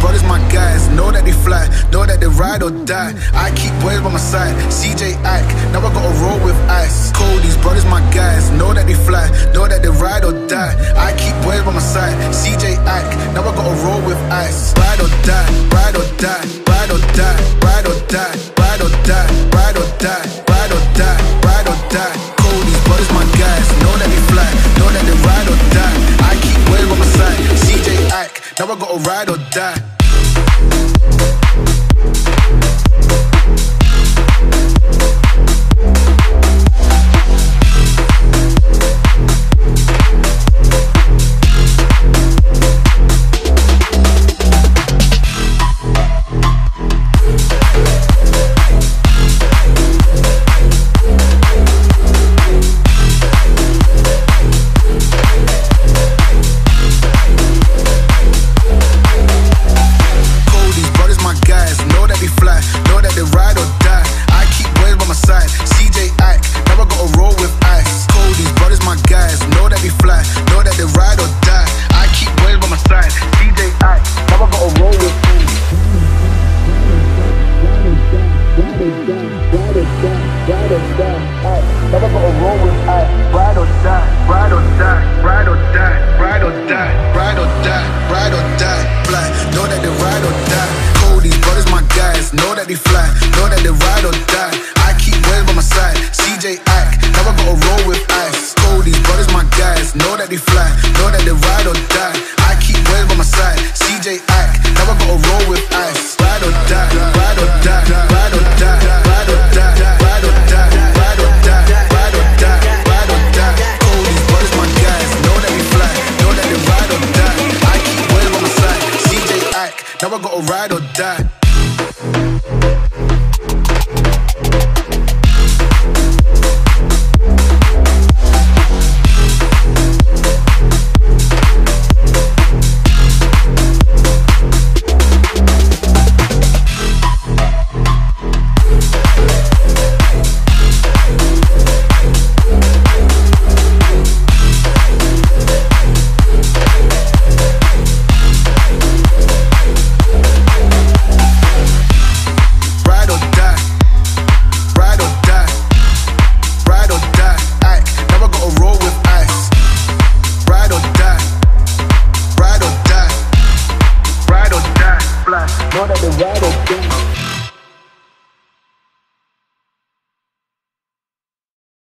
brothers my guys. Know that they fly, know that they ride or die. I keep boys by my side, CJ Ike. Now I gotta roll with ice. Cold, these brothers my guys. Know that they fly, know that they ride or die. I keep boys by my side, CJ Ike. Now I gotta roll with ice. Ride or die, ride or die, ride or die. Now I gotta ride or die. fly. Know that they ride or die. I keep well by my side. CJ act, now I gotta roll with ice. Ride or die, ride or die, ride or die, ride or die, ride or die, ride or die, ride or die, ride or die. My guys. Know that we fly. Know that ride or die. I keep by my side. CJ now I gotta ride or die.